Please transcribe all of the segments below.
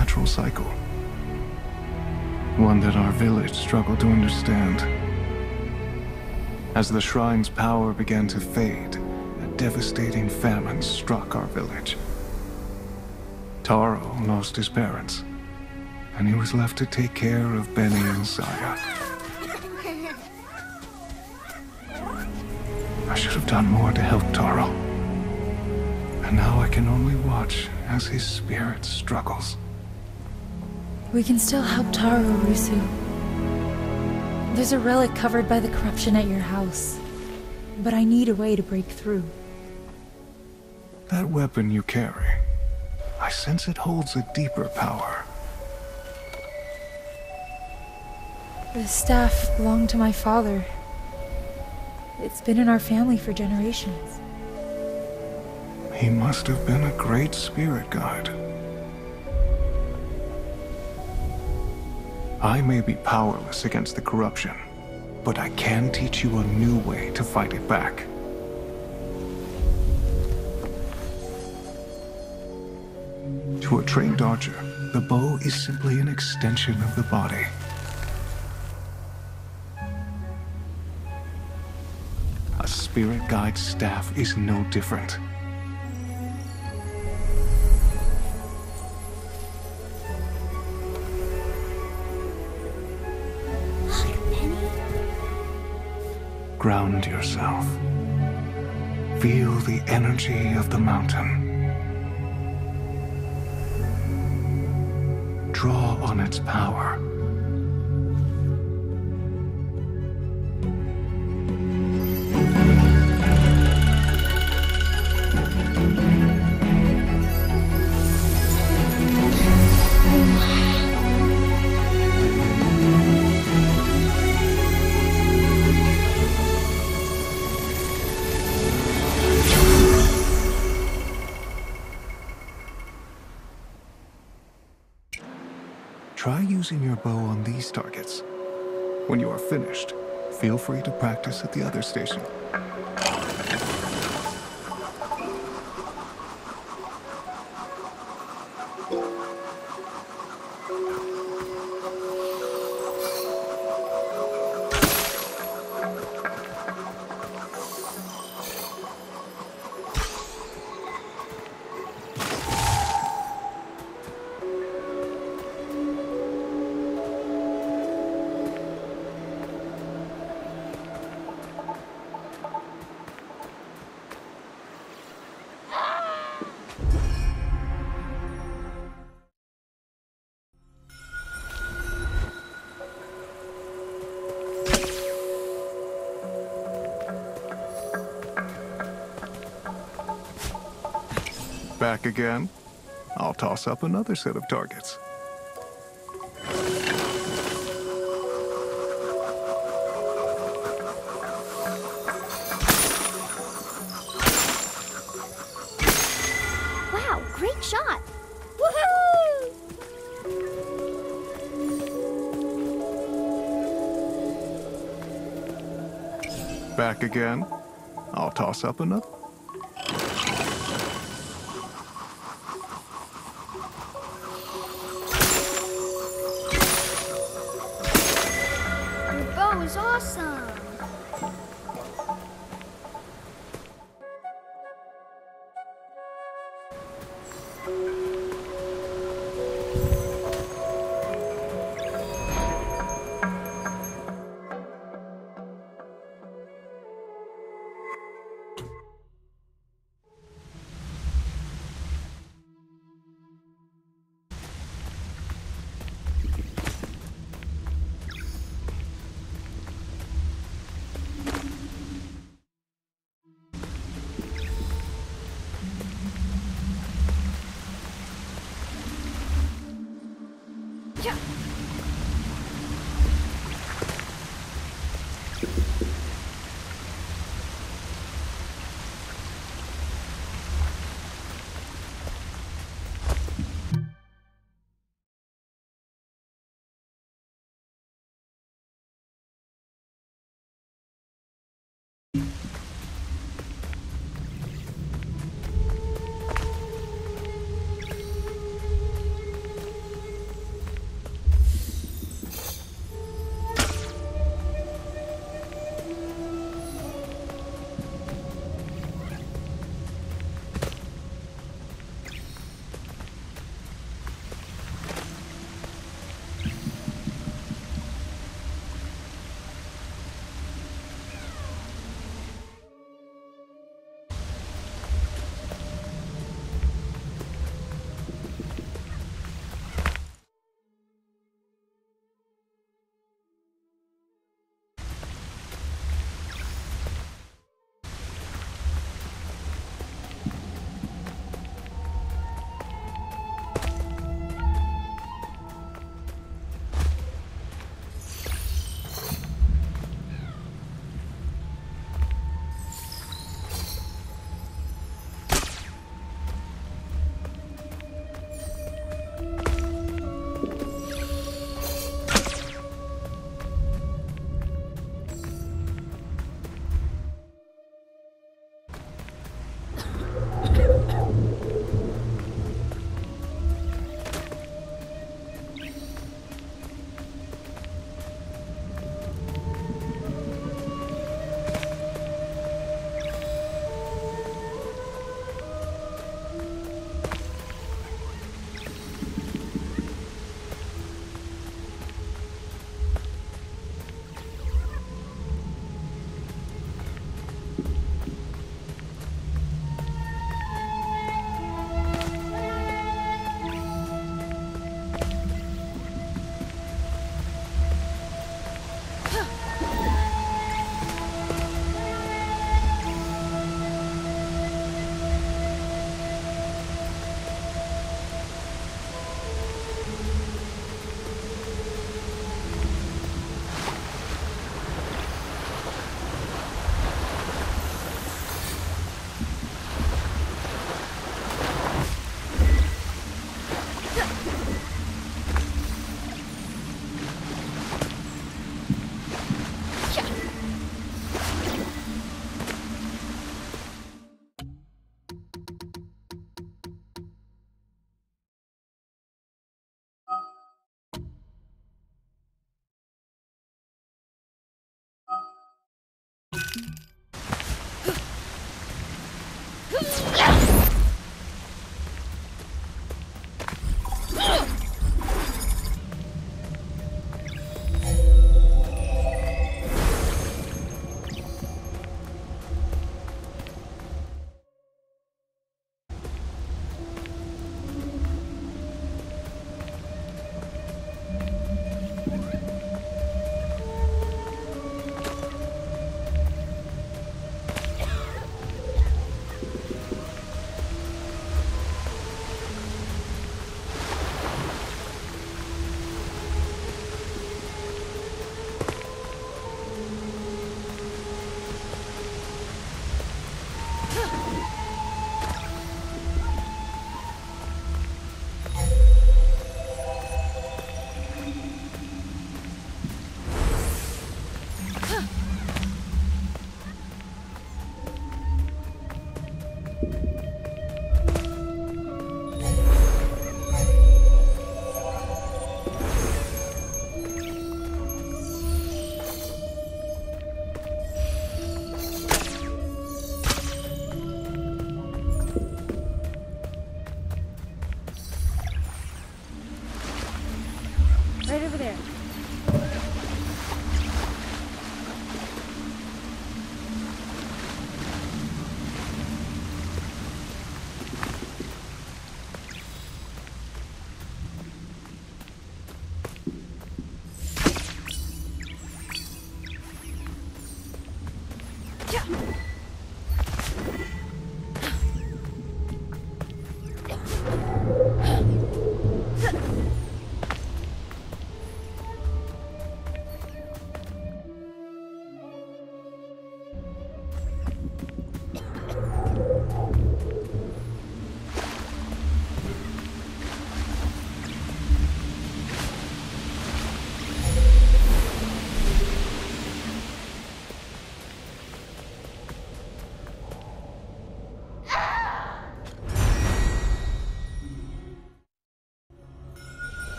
natural cycle. One that our village struggled to understand. As the shrine's power began to fade, a devastating famine struck our village. Taro lost his parents, and he was left to take care of Beni and Saiya. I should have done more to help Taro. And now I can only watch as his spirit struggles. We can still help Taro, Rusu. There's a relic covered by the corruption at your house. But I need a way to break through. That weapon you carry, I sense it holds a deeper power. The staff belonged to my father. It's been in our family for generations. He must have been a great spirit guide. I may be powerless against the corruption, but I can teach you a new way to fight it back. To a trained archer, the bow is simply an extension of the body. A spirit guide staff is no different. The energy of the mountain. Draw on its power. Using your bow on these targets. When you are finished, feel free to practice at the other station. Back again? I'll toss up another set of targets. Wow, great shot! Woohoo! Back again? I'll toss up another.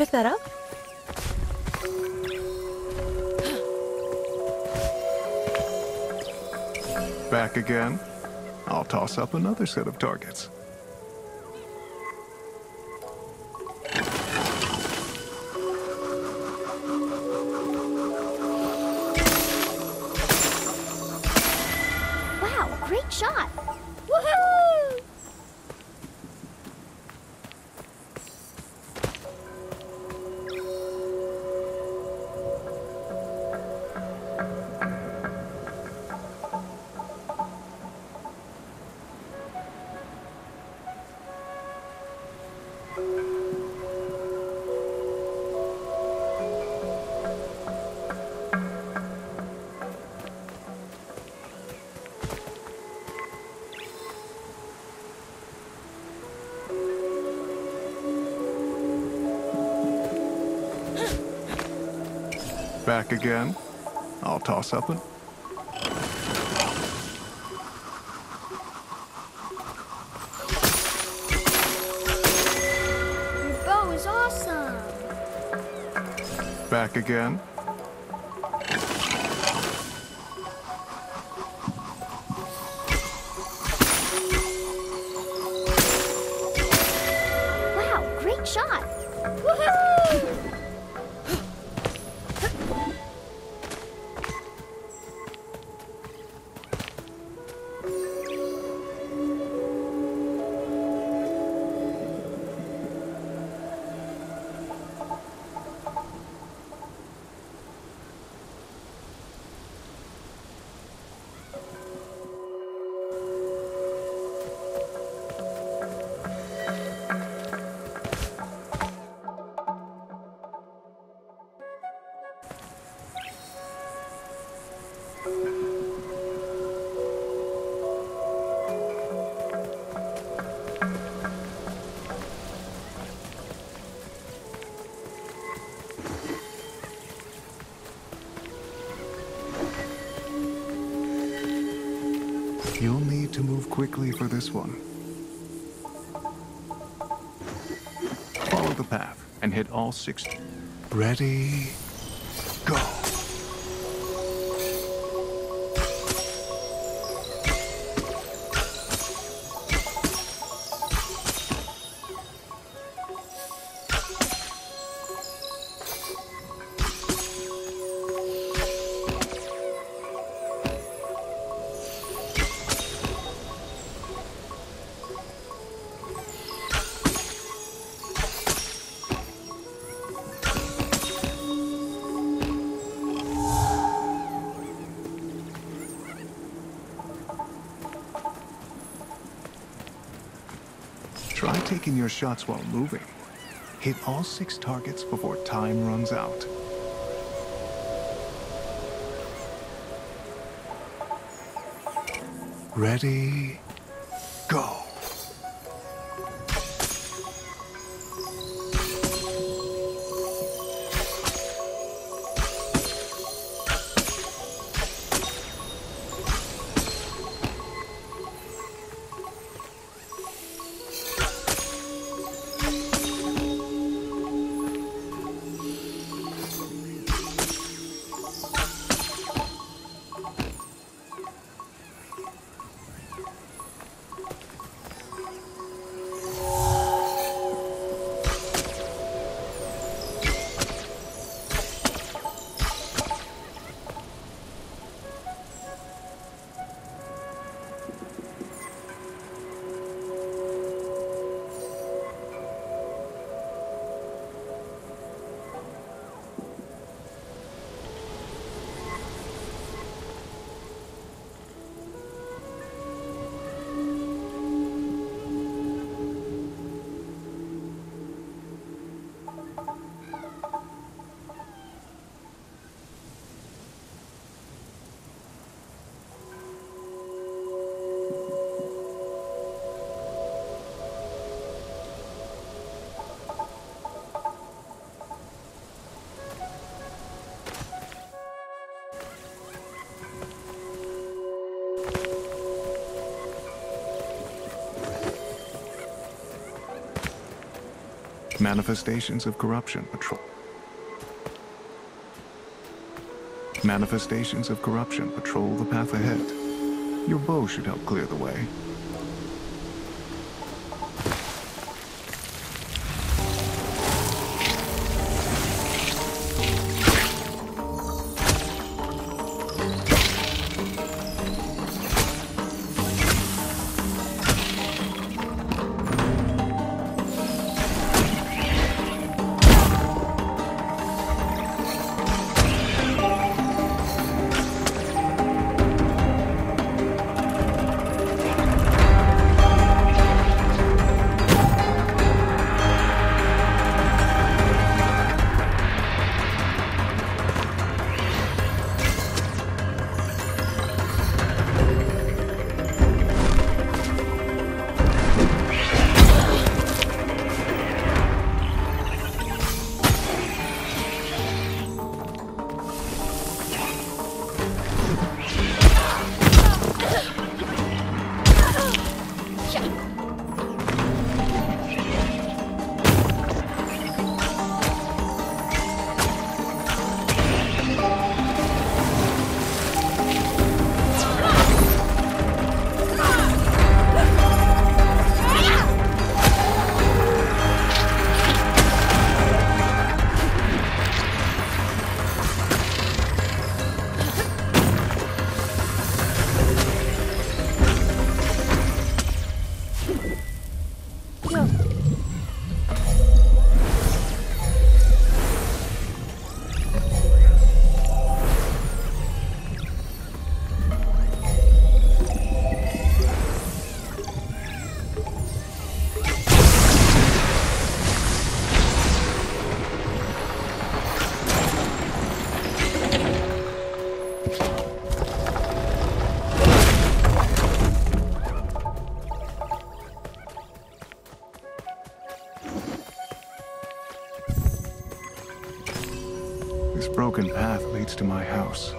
Pick that up? Back again? I'll toss up another set of targets. Back again? I'll toss up an... Your bow is awesome. Back again? Quickly for this one. Follow the path and hit all six. Ready, Try taking your shots while moving. Hit all six targets before time runs out. Ready, go. Manifestations of corruption patrol. Manifestations of corruption patrol the path ahead. Your bow should help clear the way. This broken path leads to my house.